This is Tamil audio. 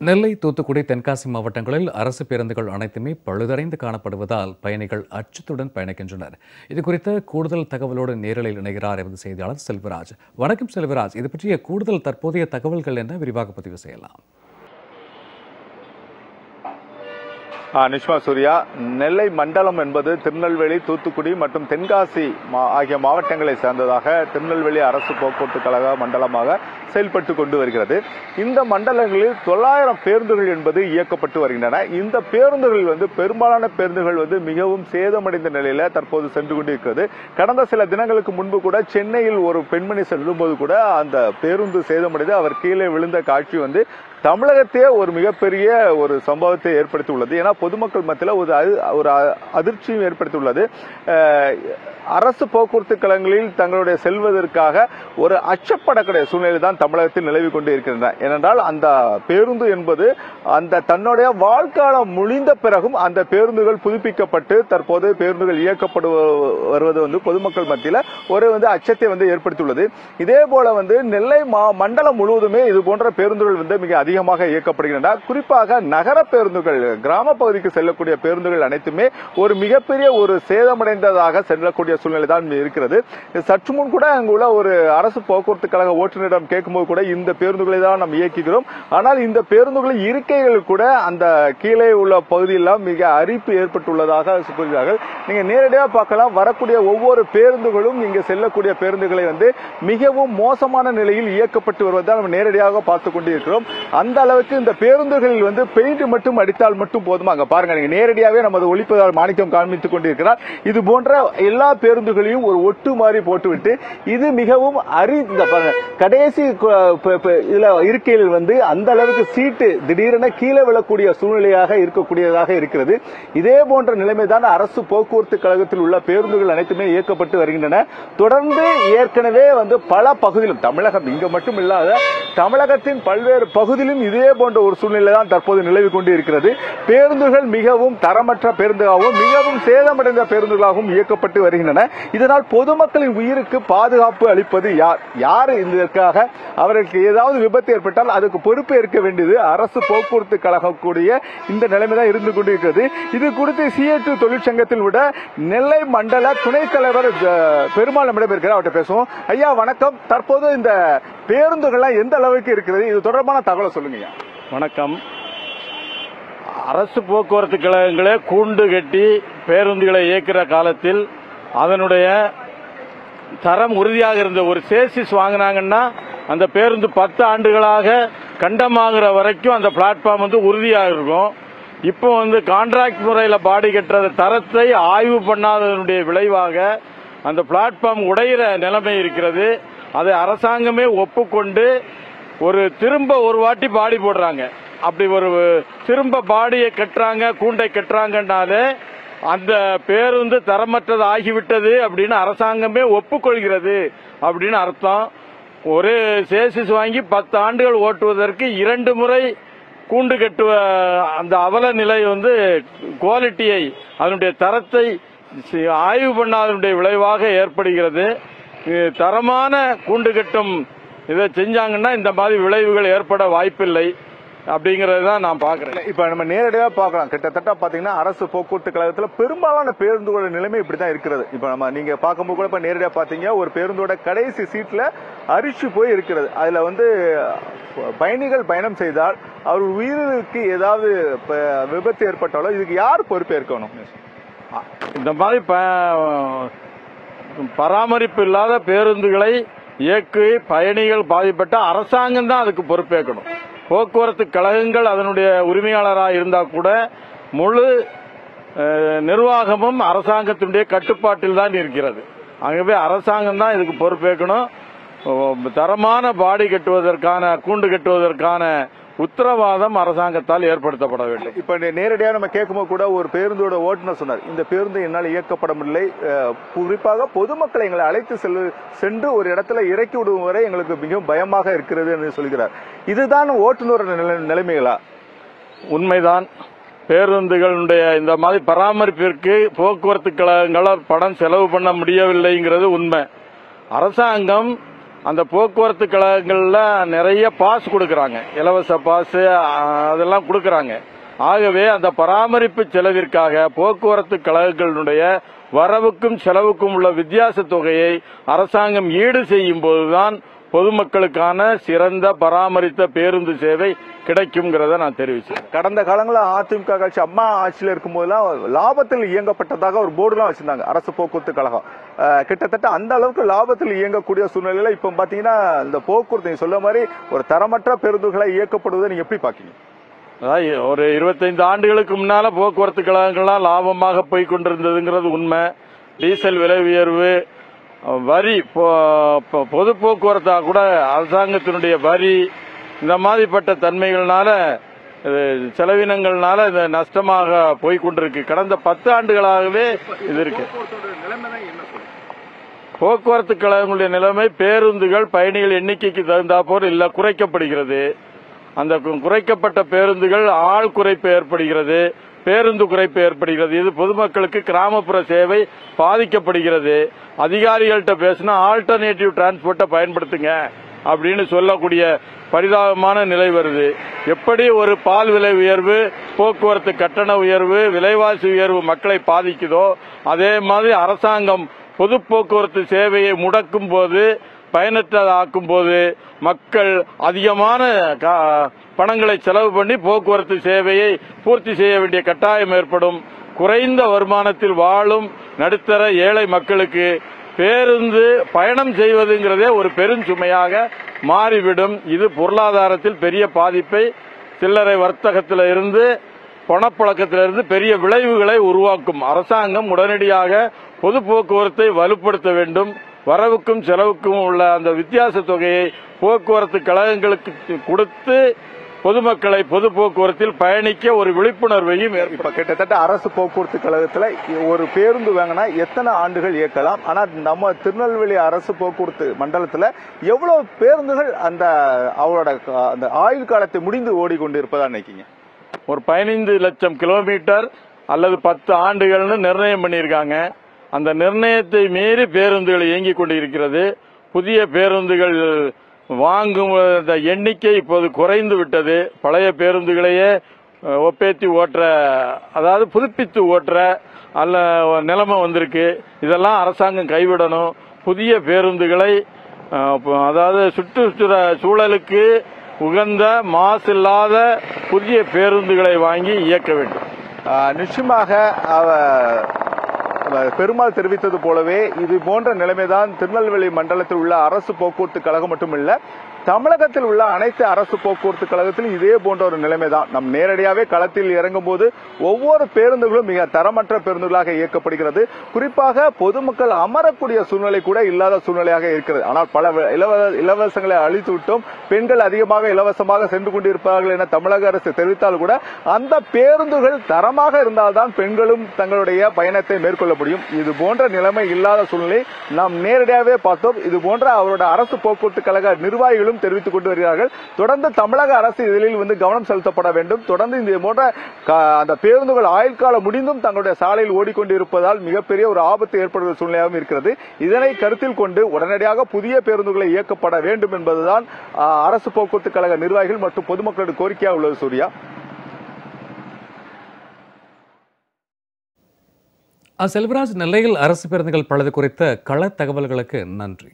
நெல்லை தூத்துக்குடி தென்காசி மாவட்டங்களில் அரசு பேருந்துகள் அனைத்துமே பழுதடைந்து காணப்படுவதால் பயணிகள் அச்சத்துடன் பயணிக்கின்றனர். இது குறித்த கூடுதல் தகவலோடு நேரலில் இணைகிறார் எமது செய்தியாளர் செல்வராஜ். வணக்கம் செல்வராஜ். இது பற்றிய கூடுதல் தற்போதைய தகவல்கள் என்ன? விரிவாக பதிவு செய்யலாம். நிஷ்மா சூர்யா நெல்லை மண்டலம் என்பது திருநெல்வேலி தூத்துக்குடி மற்றும் தென்காசி மா- ஆகிய மாவட்டங்களை சேர்ந்ததாக திருநெல்வேலி அரசு போக்குவரத்து கழக மண்டலமாக செயல்பட்டு கொண்டு வருகிறது. இந்த மண்டலங்களில் தொள்ளாயிரம் பேருந்துகள் என்பது இயக்கப்பட்டு வருகின்றன. இந்த பேருந்துகளில் வந்து பெரும்பாலான பேருந்துகள் வந்து மிகவும் சேதமடைந்த நிலையில தற்போது சென்று கொண்டிருக்கிறது. கடந்த சில தினங்களுக்கு முன்பு கூட சென்னையில் ஒரு பெண்மணி செல்லும்போது கூட அந்த பேருந்து சேதமடைந்து அவர் கீழே விழுந்த காட்சி வந்து தமிழகத்தையே ஒரு மிகப்பெரிய ஒரு சம்பவத்தை ஏற்படுத்தி உள்ளது. ஏன்னா பொதுமக்கள் மத்தியில் ஒரு ஒரு அ- அதிர்ச்சியும் ஏற்படுத்தியுள்ளது. அரசு போக்குவரத்து கழகங்களில் தங்களுடைய செல்வதற்காக ஒரு அச்சப்படக்கூடிய சூழ்நிலை தான் தமிழகத்தில் நிலவி கொண்டு இருக்கின்றன. ஏனென்றால் அந்த பேருந்து என்பது அந்த தன்னுடைய வாழ்க்காலம் முடிந்த பிறகும் அந்த பேருந்துகள் புதுப்பிக்கப்பட்டு தற்போது பேருந்துகள் இயக்கப்படு வருவது வந்து பொதுமக்கள் மத்தியில் ஒரு வந்து அச்சத்தை வந்து ஏற்படுத்தியுள்ளது. இதே போல வந்து நெல்லை மா- மண்டலம் முழுவதுமே இது போன்ற பேருந்துகள் வந்து மிக அதிகமாக இயக்கப்படுகின்றன. குறிப்பாக நகர பேருந்துகள் கிராம பகுதிக்கு செல்லக்கூடிய பேருந்துகள் அனைத்துமே ஒரு மிகப்பெரிய ஒரு சேதமடைந்ததாக செல்லக்கூடிய சூழ்நிலை தான் இருக்கிறது. சற்று முன் கூட அங்குள்ள ஒரு அரசு போக்குவரத்து கழக ஓட்டுநரிடம் கேட்கும்போது கூட இந்த பேருந்துகளை தான் நாம் இயக்குகிறோம். ஆனால் இந்த பேருந்துகளின் இருக்கைகள் கூட அந்த கீழே உள்ள பகுதியெல்லாம் மிக அரிப்பு ஏற்பட்டுள்ளதாக கூறுகிறார்கள் நீங்க நேரடியாக பார்க்கலாம். வரக்கூடிய ஒவ்வொரு பேருந்துகளும் இங்கே செல்லக்கூடிய பேருந்துகளை வந்து மிகவும் மோசமான நிலையில் இயக்கப்பட்டு வருவதை நம்ம நேரடியாக பார்த்து கொண்டு இருக்கிறோம் அந்த அளவுக்கு இந்த பேருந்துகளில் வந்து பெயிண்ட் மட்டும் அடித்தால் மட்டும் போதுமா? அங்க பாருங்க நீங்க நேரடியாகவே நமது ஒளிப்பதார் மாணிக்கம் காண்பித்துக் கொண்டிருக்கிறார். இது போன்ற எல்லா பேருந்துகளையும் ஒரு ஒட்டு மாதிரி போட்டுவிட்டு இது மிகவும் அரி கடைசி இதுல இருக்கையில் வந்து அந்த அளவுக்கு சீட்டு திடீரென கீழே விழக்கூடிய சூழ்நிலையாக இருக்கக்கூடியதாக இருக்கிறது. இதே போன்ற நிலைமைதான் அரசு போக்குவரத்து கழகத்தில் உள்ள பேருந்துகள் அனைத்துமே இயக்கப்பட்டு வருகின்றன. தொடர்ந்து ஏற்கனவே வந்து பல பகுதியிலும் தமிழகம் இங்க மட்டும் இல்லாத தமிழகத்தின் பல்வேறு பகுதியிலும் இதே போன்ற ஒரு சூழ்நிலை தான் தற்போது நிலவி கொண்டு இருக்கிறது பேருந்து பேருந்துகள் மிகவும் தரமற்ற பேருந்துகளாகவும் மிகவும் சேதமடைந்த பேருந்துகளாகவும் இயக்கப்பட்டு வருகின்றன. இதனால் பொதுமக்களின் உயிருக்கு பாதுகாப்பு அளிப்பது யார் யார் இதற்காக அவர்களுக்கு ஏதாவது விபத்து ஏற்பட்டால் அதுக்கு பொறுப்பு ஏற்க வேண்டியது அரசு போக்குவரத்து கழகம் கூடிய இந்த நிலைமை தான் இருந்து கொண்டிருக்கிறது. இது குறித்து சிஎட்டு தொழிற்சங்கத்தில் விட நெல்லை மண்டல துணைத் தலைவர் பெருமாள் நம்மிடம் இருக்கிறார். அவர்கிட்ட பேசுவோம். ஐயா வணக்கம். தற்போது இந்த பேருந்துகள்லாம் எந்த அளவுக்கு இருக்கிறது? இது தொடர்பான தகவலை சொல்லுங்க வணக்கம். அரசு போக்குவரத்து கழகங்களே கூண்டு கட்டி பேருந்துகளை இயக்கிற காலத்தில் அதனுடைய தரம் உறுதியாக இருந்த ஒரு சேசிஸ் வாங்கினாங்கன்னா அந்த பேருந்து பத்து ஆண்டுகளாக கண்டமாகிற வரைக்கும் அந்த பிளாட்ஃபார்ம் வந்து உறுதியாக இருக்கும். இப்போ வந்து கான்ட்ராக்ட் முறையில் பாடி கட்டுற தரத்தை ஆய்வு பண்ணாததனுடைய விளைவாக அந்த பிளாட்ஃபார்ம் உடையிற நிலைமை இருக்கிறது. அதை அரசாங்கமே ஒப்புக்கொண்டு ஒரு திரும்ப ஒரு வாட்டி பாடி போடுறாங்க. அப்படி ஒரு திரும்ப பாடியை கட்டுறாங்க கூண்டை கட்டுறாங்கன்னாலே அந்த பேருந்து தரமற்றது ஆகிவிட்டது அப்படின்னு அரசாங்கமே ஒப்புக்கொள்கிறது அப்படின்னு அர்த்தம். ஒரு சேசிஸ் வாங்கி பத்து ஆண்டுகள் ஓட்டுவதற்கு இரண்டு முறை கூண்டு கட்டுவ அந்த அவல நிலை வந்து குவாலிட்டியை அதனுடைய தரத்தை ஆய்வு பண்ணாதனுடைய விளைவாக ஏற்படுகிறது. தரமான கூண்டு கட்டும் இதை செஞ்சாங்கன்னா இந்த மாதிரி விளைவுகள் ஏற்பட வாய்ப்பில்லை. அப்படிங்கறது தான் நான் பார்க்கிறேன். இப்ப நம்ம நேரடியாக பார்க்கலாம். கிட்டத்தட்ட பாத்தீங்கன்னா அரசு போக்குவரத்து கழகத்துல பெரும்பாலான பேருந்துகளோட நிலைமை இப்படிதான் இருக்கிறது. இப்ப நம்ம நீங்க பார்க்கும்போது கூட இப்ப நேரடியாக பாத்தீங்க ஒரு பேருந்தோட கடைசி சீட்ல அரிச்சு போய் இருக்கிறது. அதுல வந்து பயணிகள் பயணம் செய்தால் அவர் உயிருக்கு ஏதாவது விபத்து ஏற்பட்டாலோ இதுக்கு யார் பொறுப்பேற்கணும்? இந்த மாதிரி பராமரிப்பு இல்லாத பேருந்துகளை இயக்கி பயணிகள் பாதிப்பட்ட அரசாங்கம் தான் அதுக்கு பொறுப்பேற்கணும். போக்குவரத்து கழகங்கள் அதனுடைய உரிமையாளராக இருந்தால் கூட முழு நிர்வாகமும் அரசாங்கத்தினுடைய கட்டுப்பாட்டில் தான் இருக்கிறது. ஆகவே அரசாங்கம் தான் இதுக்கு பொறுப்பேற்கணும். தரமான பாடி கட்டுவதற்கான கூண்டு கட்டுவதற்கான உத்தரவாதம் அரசாங்கத்தால் ஏற்படுத்தப்பட வேண்டும். இப்ப நேரடியாக நம்ம கேட்கும்போது கூட ஒரு பேருந்தோட ஓட்டுநர் சொன்னார். இந்த பேருந்து என்னால் இயக்கப்பட முடியலை அஹ், குறிப்பாக பொதுமக்களை எங்களை அழைத்து செல்லு சென்று ஒரு இடத்துல இறக்கி விடும் வரை எங்களுக்கு மிகவும் பயமாக இருக்கிறது என்று சொல்கிறார். இதுதான் ஓட்டுநர் நிலை- நிலைமைகளா? உண்மைதான். பேருந்துகளுடைய இந்த மாதிரி பராமரிப்பிற்கு போக்குவரத்து கழகங்களால் பணம் செலவு பண்ண முடியவில்லைங்கிறது உண்மை. அரசாங்கம் அந்த போக்குவரத்து கழகங்கள்ல நிறைய பாஸ் கொடுக்கறாங்க. இலவச பாஸ் அதெல்லாம் கொடுக்கறாங்க. ஆகவே அந்த பராமரிப்பு செலவிற்காக போக்குவரத்து கழகங்களுடைய வரவுக்கும் செலவுக்கும் உள்ள வித்தியாச தொகையை அரசாங்கம் ஈடு செய்யும் போதுதான் பொதுமக்களுக்கான சிறந்த பராமரித்த பேருந்து சேவை கிடைக்கும்ங்கிறத நான் தெரிவிச்சேன் கடந்த காலங்களில் அதிமுக கட்சி அம்மா ஆட்சியில் இருக்கும்போதெல்லாம் லாபத்தில் இயங்கப்பட்டதாக ஒரு போர்டுலாம் வச்சிருந்தாங்க. அரசு போக்குவரத்து கழகம். கிட்டத்தட்ட அந்த அளவுக்கு லாபத்தில் இயங்கக்கூடிய சூழ்நிலையில இப்போ பாத்தீங்கன்னா இந்த போக்குவரத்து சொல்ல மாதிரி ஒரு தரமற்ற பேருந்துகளை இயக்கப்படுவதை நீங்க எப்படி பாக்கீங்க? அதாவது ஒரு இருபத்தைந்து ஆண்டுகளுக்கு முன்னால போக்குவரத்து கழகங்கள்லாம் லாபமாக போய் கொண்டிருந்ததுங்கிறது உண்மை. டீசல் விலை உயர்வு வரி பொது போக்குவரத்தாக கூட அரசாங்கத்தினுடைய வரி இந்த மாதிரிப்பட்ட தன்மைகள்னால செலவினங்கள்னால இது நஷ்டமாக போய் கொண்டிருக்கு. கடந்த பத்து ஆண்டுகளாகவே இது இருக்கு. போக்குவரத்து கழகங்களுடைய நிலைமை பேருந்துகள் பயணிகள் எண்ணிக்கைக்கு தகுந்தாப்போல் இல்ல குறைக்கப்படுகிறது. அந்த குறைக்கப்பட்ட பேருந்துகள் ஆள் குறைப்பு ஏற்படுகிறது. பேருந்து குறைப்பு ஏற்படுகிறது. இது பொதுமக்களுக்கு கிராமப்புற சேவை பாதிக்கப்படுகிறது. அதிகாரிகள்கிட்ட பேசினா ஆல்டர்னேட்டிவ் டிரான்ஸ்போர்ட்டை பயன்படுத்துங்க அப்படின்னு சொல்லக்கூடிய பரிதாபமான நிலை வருது. எப்படி ஒரு பால் விலை உயர்வு போக்குவரத்து கட்டண உயர்வு விலைவாசி உயர்வு மக்களை பாதிக்குதோ அதே மாதிரி அரசாங்கம் பொது போக்குவரத்து சேவையை முடக்கும் போது பயனற்றதாக்கும் போது மக்கள் அதிகமான கா- பணங்களை செலவு பண்ணி போக்குவரத்து சேவையை பூர்த்தி செய்ய வேண்டிய கட்டாயம் ஏற்படும். குறைந்த வருமானத்தில் வாழும் நடுத்தர ஏழை மக்களுக்கு பேருந்து பயணம் செய்வதுங்கிறதே ஒரு பெருஞ்சுமையாக மாறிவிடும். இது பொருளாதாரத்தில் பெரிய பாதிப்பை சில்லறை வர்த்தகத்தில் இருந்து பணப்பழக்கத்திலிருந்து பெரிய விளைவுகளை உருவாக்கும். அரசாங்கம் உடனடியாக பொது போக்குவரத்தை வலுப்படுத்த வேண்டும். வரவுக்கும் செலவுக்கும் உள்ள அந்த வித்தியாச தொகையை போக்குவரத்து கழகங்களுக்கு கொடுத்து பொதுமக்களை பொது போக்குவரத்தில் பயணிக்க ஒரு விழிப்புணர்வையும் இப்ப கிட்டத்தட்ட அரசு போக்குவரத்து கழகத்துல ஒரு பேருந்து வாங்கினா எத்தனை ஆண்டுகள் இயக்கலாம்? ஆனா நம்ம திருநெல்வேலி அரசு போக்குவரத்து மண்டலத்துல எவ்வளவு பேருந்துகள் அந்த அவரோட அந்த ஆயுள் காலத்தை முடிந்து ஓடிக்கொண்டிருப்பதா நினைக்கீங்க ஒரு பதினைந்து லட்சம் கிலோமீட்டர் அல்லது பத்து ஆண்டுகள்னு நிர்ணயம் பண்ணியிருக்காங்க. அந்த நிர்ணயத்தை மீறி பேருந்துகள் இயங்கிக் கொண்டிருக்கிறது. புதிய பேருந்துகள் வாங்கும் எண்ணிக்கை இப்போது குறைந்து விட்டது. பழைய பேருந்துகளையே ஒப்பேத்தி ஓட்டுற அதாவது புதுப்பித்து ஓட்டுற அல்ல நிலைமை வந்திருக்கு. இதெல்லாம் அரசாங்கம் கைவிடணும். புதிய பேருந்துகளை அதாவது சுற்றுச்சுற சூழலுக்கு உகந்த மாசு இல்லாத புதிய பேருந்துகளை வாங்கி இயக்க வேண்டும். நிச்சயமாக பெருமாள் தெரிவித்தது போலவே இது போன்ற நிலைமைதான் திருநெல்வேலி மண்டலத்தில் உள்ள அரசு போக்குவரத்து கழகம் மட்டுமில்ல தமிழகத்தில் உள்ள அனைத்து அரசு போக்குவரத்து கழகத்திலும் இதே போன்ற ஒரு நிலைமைதான். நம் நேரடியாகவே களத்தில் இறங்கும் போது ஒவ்வொரு பேருந்துகளும் மிக தரமற்ற பேருந்துகளாக இயக்கப்படுகிறது. குறிப்பாக பொதுமக்கள் அமரக்கூடிய சூழ்நிலை கூட இல்லாத சூழ்நிலையாக இருக்கிறது. ஆனால் பல இலவச இலவசங்களை அழித்து விட்டும் பெண்கள் அதிகமாக இலவசமாக சென்று கொண்டிருப்பார்கள் என தமிழக அரசு தெரிவித்தால் கூட அந்த பேருந்துகள் தரமாக இருந்தால்தான் பெண்களும் தங்களுடைய பயணத்தை மேற்கொள்ள முடியும். இது போன்ற நிலைமை இல்லாத சூழ்நிலை நாம் நேரடியாகவே பார்த்தோம். இது போன்ற அவரோட அரசு போக்குவரத்து கழக நிர்வாகிகளும் தெரிவித்துக் கொண்டு வருகிறார்கள். தொடர்ந்து தமிழக அரசு இதில் வந்து கவனம் செலுத்தப்பட வேண்டும். தொடர்ந்து இந்த போன்ற அந்த பேருந்துகள் ஆயுள் காலம் முடிந்தும் தங்களுடைய சாலையில் ஓடிக்கொண்டிருப்பதால் மிகப்பெரிய ஒரு ஆபத்து ஏற்படுகிற சூழ்நிலையாகவும் இருக்கிறது. இதனை கருத்தில் கொண்டு உடனடியாக புதிய பேருந்துகளை இயக்கப்பட வேண்டும் என்பதுதான் அரசு போக்குவரத்து கழக நிர்வாகிகள் மற்றும் பொதுமக்களுடைய கோரிக்கையாக உள்ளது சூர்யா. செல்வராஜ் நெல்லையில் அரசு பேருந்துகள் பழுது குறித்த கள தகவல்களுக்கு நன்றி.